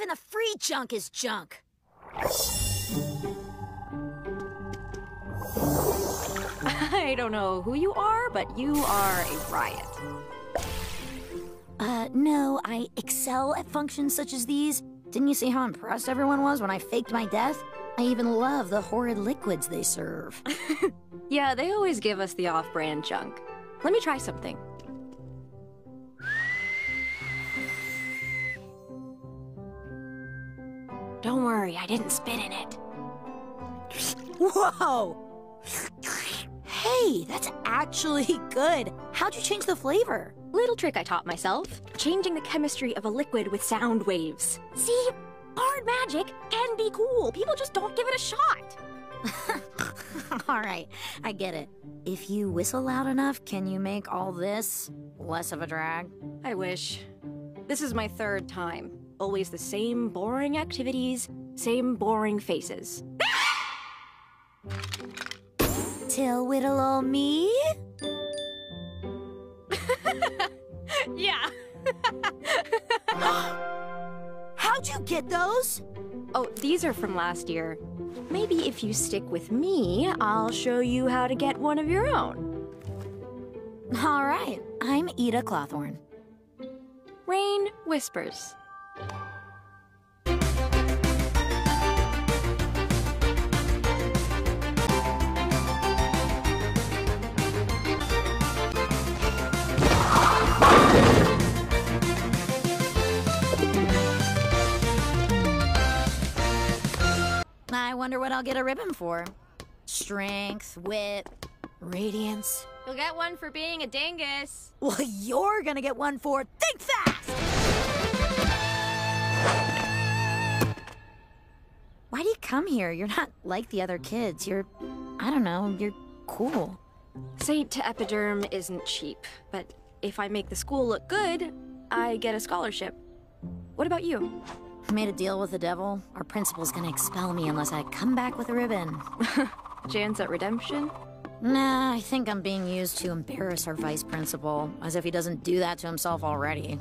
Even the free junk is junk. I don't know who you are, but you are a riot. Uh, no, I excel at functions such as these. Didn't you see how impressed everyone was when I faked my death? I even love the horrid liquids they serve. yeah, they always give us the off-brand junk. Let me try something. Don't worry, I didn't spit in it. Whoa! Hey, that's actually good. How'd you change the flavor? Little trick I taught myself. Changing the chemistry of a liquid with sound waves. See? Bard magic can be cool. People just don't give it a shot. all right, I get it. If you whistle loud enough, can you make all this less of a drag? I wish. This is my third time. Always the same boring activities, same boring faces. Till whittle ol' me? yeah. How'd you get those? Oh, these are from last year. Maybe if you stick with me, I'll show you how to get one of your own. All right, I'm Eda Clawthorne. Raine Whispers. I wonder what I'll get a ribbon for. Strength, wit, radiance. You'll get one for being a dingus. Well, you're gonna get one for Think Fast! Why do you come here? You're not like the other kids. You're, I don't know, you're cool. Saint to Epiderm isn't cheap, but if I make the school look good, I get a scholarship. What about you? I made a deal with the devil. Our principal's gonna expel me unless I come back with a ribbon. Chance at redemption? Nah, I think I'm being used to embarrass our vice principal, as if he doesn't do that to himself already.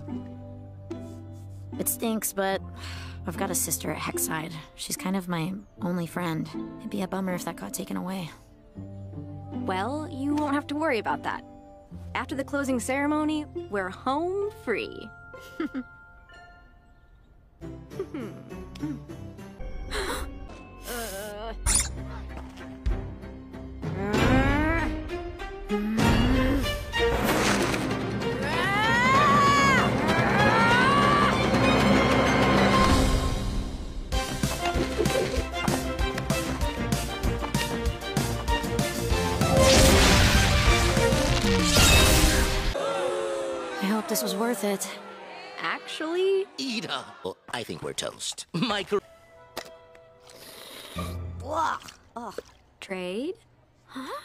It stinks, but I've got a sister at Hexside. She's kind of my only friend. It'd be a bummer if that got taken away. Well, you won't have to worry about that. After the closing ceremony, we're home free. It. Actually, Eda. Oh, I think we're toast. Michael. Ugh. Ugh. trade? Huh?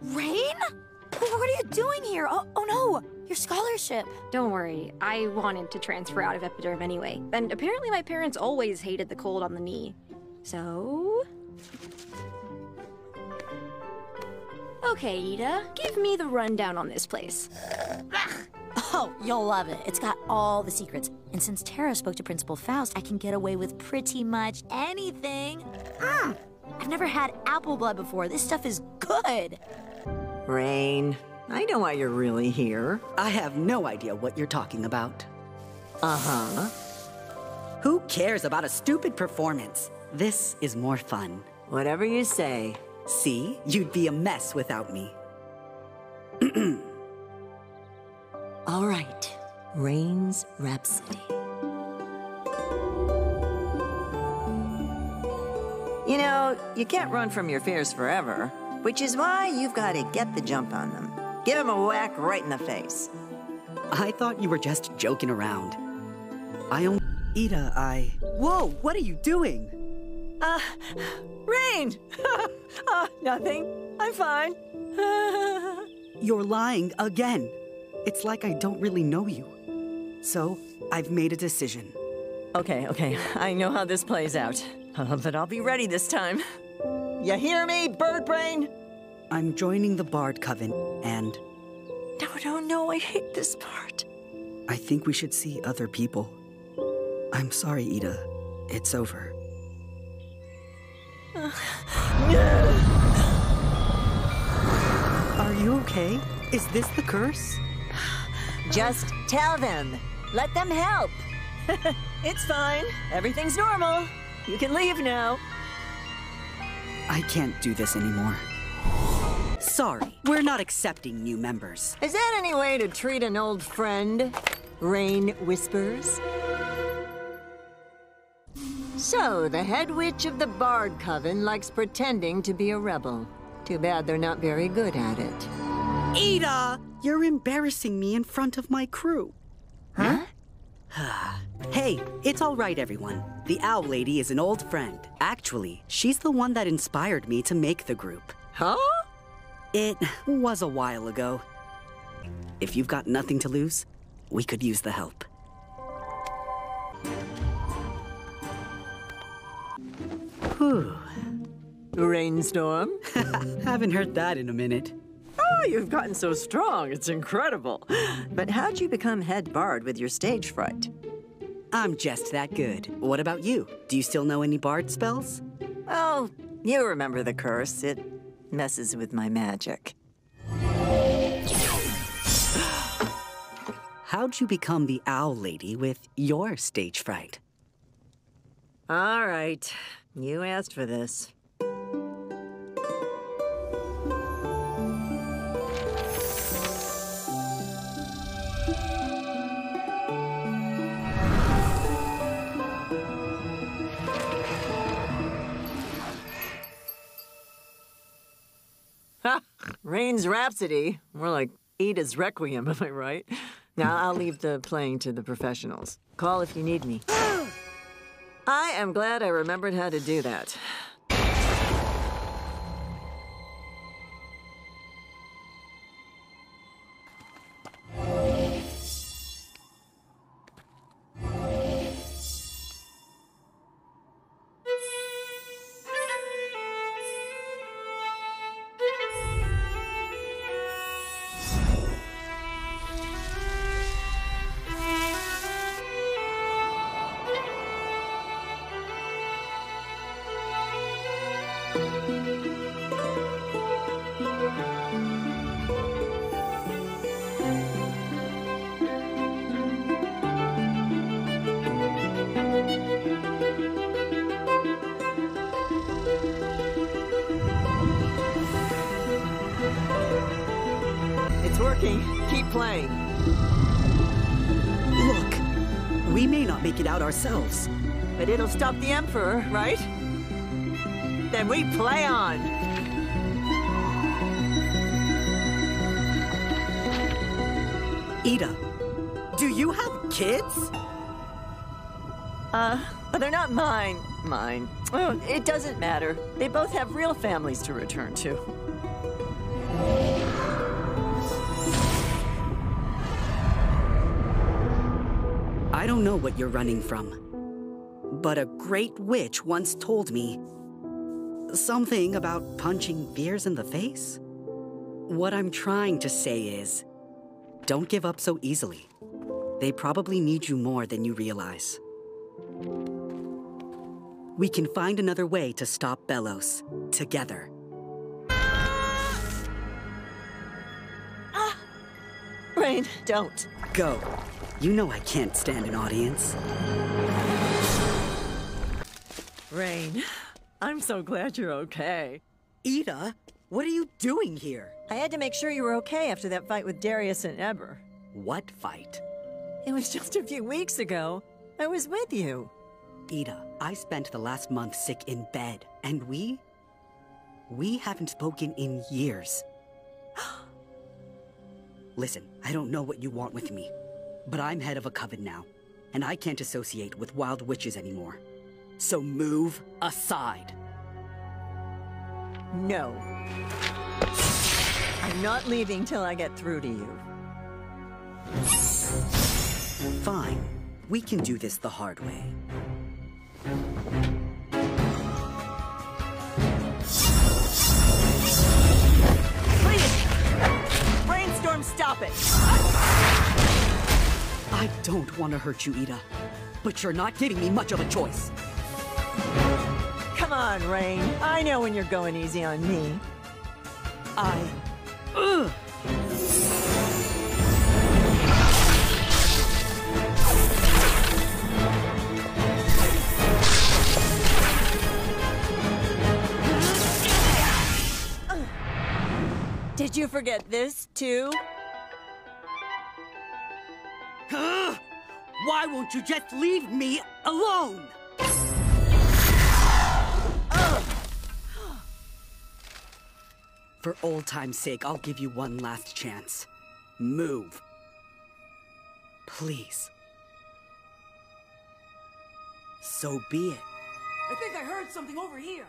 Raine? What are you doing here? Oh, oh no! Your scholarship! Don't worry, I wanted to transfer out of Epiderm anyway. And apparently my parents always hated the cold on the knee. So... Okay, Eda, give me the rundown on this place. Oh, you'll love it. It's got all the secrets. And since Tara spoke to Principal Faust, I can get away with pretty much anything. Mm. I've never had apple blood before. This stuff is good. Raine, I know why you're really here. I have no idea what you're talking about. Uh-huh. Who cares about a stupid performance? This is more fun. Whatever you say. See? You'd be a mess without me. All right. Raine's Rhapsody. You know, you can't run from your fears forever, which is why you've got to get the jump on them. Give them a whack right in the face. I thought you were just joking around. I only... Eda, I... Whoa, what are you doing? Uh, Rain! uh, nothing. I'm fine. You're lying again. It's like I don't really know you. So, I've made a decision. okay, okay. I know how this plays out. Uh, but I'll be ready this time. You hear me, bird brain? I'm joining the Bard Coven, and No, no, no. I hate this part. I think we should see other people. I'm sorry, Eda. It's over. Are you okay? Is this the curse? Just tell them. Let them help. it's fine. Everything's normal. You can leave now. I can't do this anymore. Sorry, we're not accepting new members. Is that any way to treat an old friend? Raine Whispers. So, the head witch of the Bard Coven likes pretending to be a rebel. Too bad they're not very good at it. Eda! You're embarrassing me in front of my crew. Huh? Hey, it's all right, everyone. The Owl Lady is an old friend. Actually, she's the one that inspired me to make the group. Huh? It was a while ago. If you've got nothing to lose, we could use the help. Whew. Rainstorm? Haven't heard that in a minute. Oh, you've gotten so strong. It's incredible. But how'd you become head bard with your stage fright? I'm just that good. What about you? Do you still know any bard spells? Oh, you remember the curse. It messes with my magic. How'd you become the Owl Lady with your stage fright? All right. You asked for this. Raine's Rhapsody. More like Eda's Requiem, am I right? Now I'll leave the playing to the professionals. Call if you need me. I am glad I remembered how to do that. It's working. Keep playing. Look, we may not make it out ourselves. But it'll stop the Emperor, right? Then we play on. Eda, do you have kids? Uh, but they're not mine. Mine. Oh, it doesn't matter. They both have real families to return to. I don't know what you're running from, but a great witch once told me something about punching fears in the face. What I'm trying to say is don't give up so easily. They probably need you more than you realize. We can find another way to stop Belos together. Ah! Raine, don't. Go. You know I can't stand an audience. Raine, I'm so glad you're okay. Eda, what are you doing here? I had to make sure you were okay after that fight with Darius and Eber. What fight? It was just a few weeks ago. I was with you. Eda, I spent the last month sick in bed, and we. We haven't spoken in years. Listen, I don't know what you want with me, but I'm head of a coven now, and I can't associate with wild witches anymore. So move aside. No. I'm not leaving till I get through to you. Fine. We can do this the hard way. Please! Brainstorm, stop it! I don't want to hurt you, Eda. but you're not giving me much of a choice. Come on, Raine. I know when you're going easy on me. I. Ugh. Did you forget this, too? Won't you just leave me alone? For old time's sake, I'll give you one last chance. Move. Please. So be it. I think I heard something over here.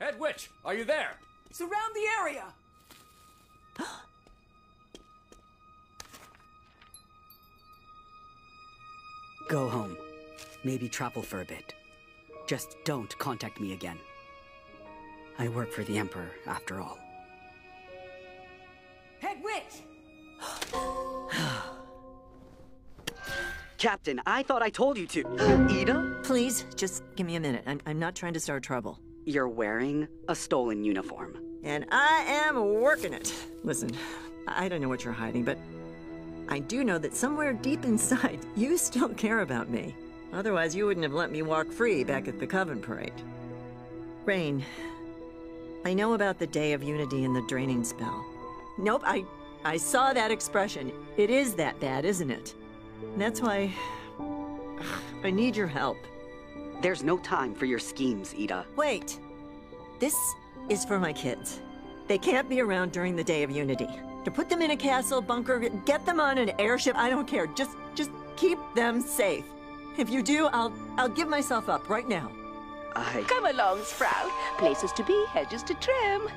Head Witch, are you there? Surround the area. Go home. Maybe travel for a bit. Just don't contact me again. I work for the Emperor, after all. Head witch. Captain, I thought I told you to. Eda? Please, just give me a minute. I'm, I'm not trying to start trouble. You're wearing a stolen uniform. And I am working it. Listen, I don't know what you're hiding, but I do know that somewhere deep inside, you still care about me. Otherwise, you wouldn't have let me walk free back at the Coven Parade. Raine, I know about the Day of Unity and the draining spell. Nope, I, I saw that expression. It is that bad, isn't it? That's why I need your help. There's no time for your schemes, Eda. Wait. This is for my kids. They can't be around during the Day of Unity. To put them in a castle, bunker, get them on an airship, I don't care. Just just keep them safe. If you do, I'll I'll give myself up right now. I. Come along, Sprout. Places to be, hedges to trim.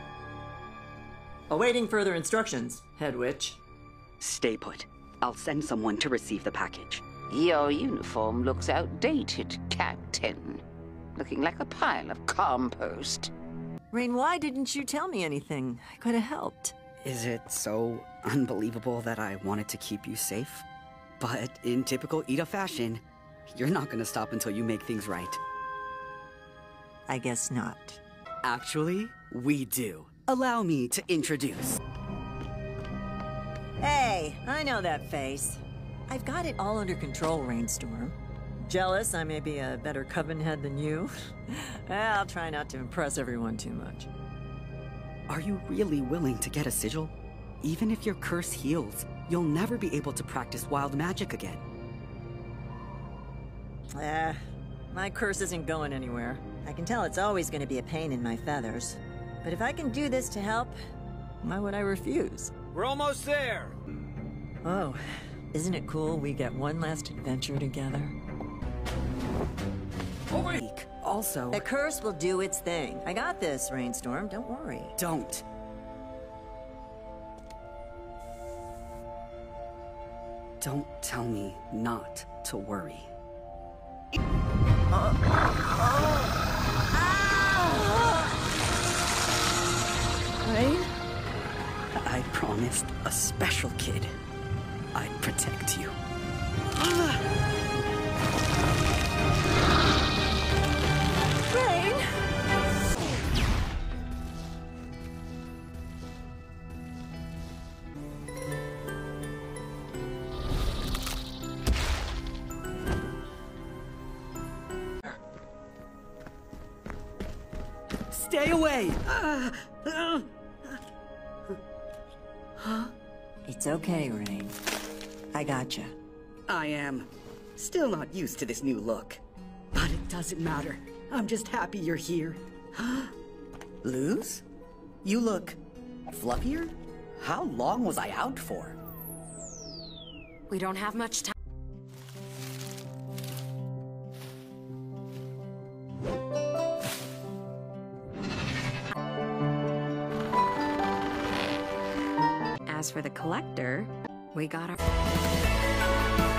Awaiting further instructions, head witch. Stay put. I'll send someone to receive the package. Your uniform looks outdated, Captain. Looking like a pile of compost. Raine, why didn't you tell me anything? I could have helped. Is it so unbelievable that I wanted to keep you safe? But in typical Eda fashion, you're not gonna stop until you make things right. I guess not. Actually, we do. Allow me to introduce. Hey, I know that face. I've got it all under control, Rainstorm. Jealous I may be a better coven head than you? I'll try not to impress everyone too much. Are you really willing to get a sigil? Even if your curse heals, you'll never be able to practice wild magic again. Ah, my curse isn't going anywhere. I can tell it's always going to be a pain in my feathers. But if I can do this to help, why would I refuse? We're almost there. Oh, isn't it cool we get one last adventure together? Over here. Also, The curse will do its thing. I got this, Rainstorm. Don't worry. don't. Don't tell me not to worry. Raine? I promised a special kid I'd protect you. Stay away! It's okay, Raine. I gotcha. I am still not used to this new look. But it doesn't matter. I'm just happy you're here. Luz? You look fluffier? How long was I out for? We don't have much time. Collector, we got our.